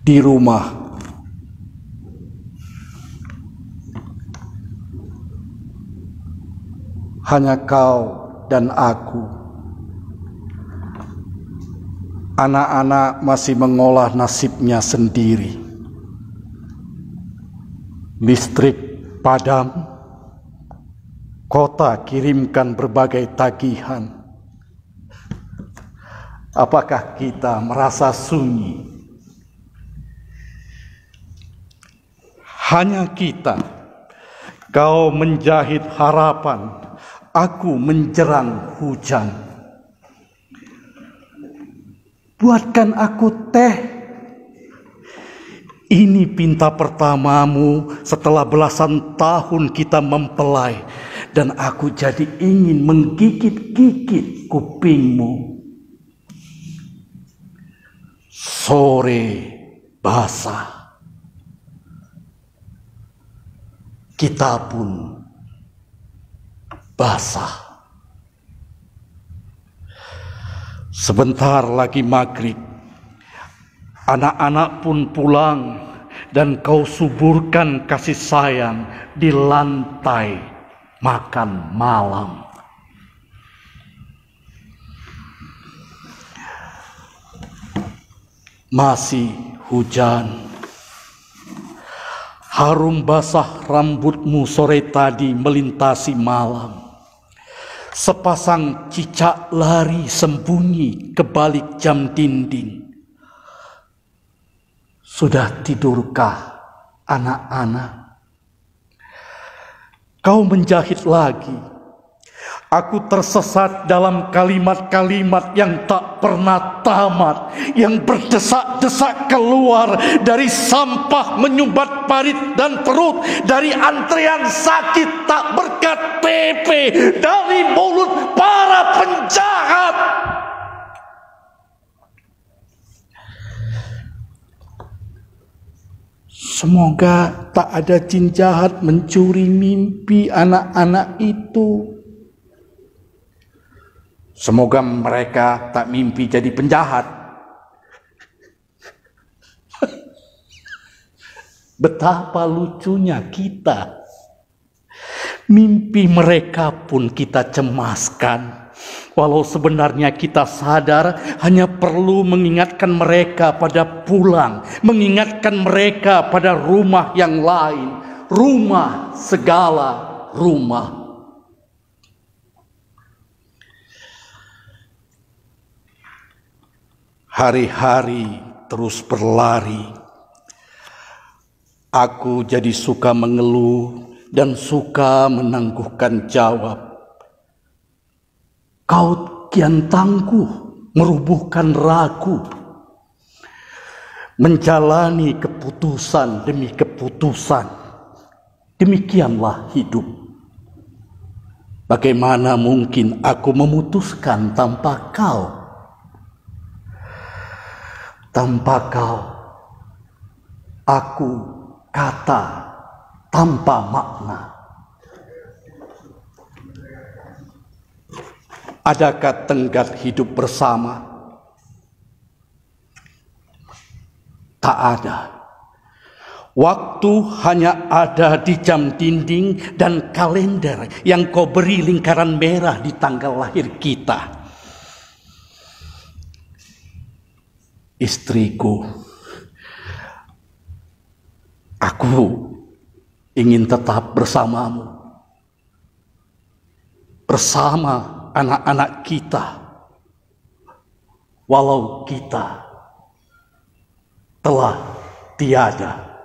di rumah. Hanya kau dan aku. Anak-anak masih mengolah nasibnya sendiri. Listrik padam, kota kirimkan berbagai tagihan. Apakah kita merasa sunyi? Hanya kita, kau menjahit harapan, aku menjerang hujan. Buatkan aku teh. Ini pinta pertamamu setelah belasan tahun kita mempelai dan aku jadi ingin menggigit-gigit kupingmu. Sore basah. Kita pun basah. Sebentar lagi maghrib, anak-anak pun pulang dan kau suburkan kasih sayang di lantai makan malam. Masih hujan. Harum basah rambutmu sore tadi melintasi malam. Sepasang cicak lari sembunyi ke balik jam dinding. Sudah tidurkah anak-anak? Kau menjahit lagi. Aku tersesat dalam kalimat-kalimat yang tak pernah tamat, yang berdesak-desak keluar dari sampah menyumbat parit dan perut, dari antrian sakit tak berKTP, dari mulut para penjahat. Semoga tak ada jin jahat mencuri mimpi anak-anak itu. Semoga mereka tak mimpi jadi penjahat. Betapa lucunya kita. Mimpi mereka pun kita cemaskan. Walau sebenarnya kita sadar hanya perlu mengingatkan mereka pada pulang, mengingatkan mereka pada rumah yang lain, rumah segala rumah. Hari-hari terus berlari. Aku jadi suka mengeluh dan suka menangguhkan jawab. Kau kian tangguh, merubuhkan ragu. Menjalani keputusan demi keputusan. Demikianlah hidup. Bagaimana mungkin aku memutuskan tanpa kau? Tanpa kau, aku kata tanpa makna. Adakah tenggat hidup bersama? Tak ada. Waktu hanya ada di jam dinding dan kalender yang kau beri lingkaran merah di tanggal lahir kita. Istriku. Aku ingin tetap bersamamu. Bersama anak-anak kita. Walau kita telah tiada.